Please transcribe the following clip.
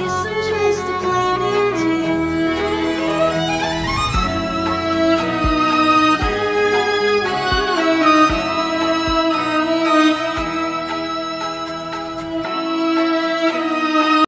Kiss